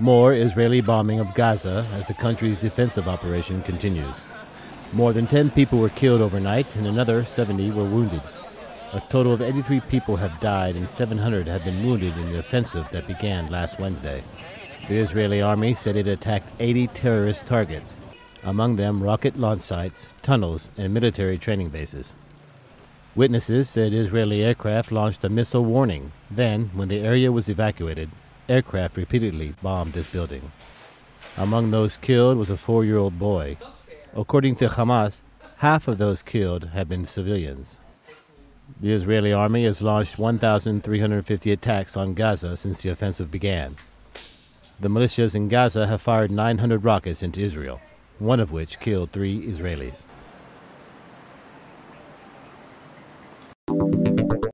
More Israeli bombing of Gaza as the country's defensive operation continues. More than 10 people were killed overnight and another 70 were wounded. A total of 83 people have died and 700 have been wounded in the offensive that began last Wednesday. The Israeli army said it attacked 80 terrorist targets, among them rocket launch sites, tunnels, and military training bases. Witnesses said Israeli aircraft launched a missile warning. Then, when the area was evacuated, aircraft repeatedly bombed this building. Among those killed was a four year old boy. According to Hamas, half of those killed have been civilians. The Israeli army has launched 1,350 attacks on Gaza since the offensive began. The militias in Gaza have fired 900 rockets into Israel, one of which killed three Israelis.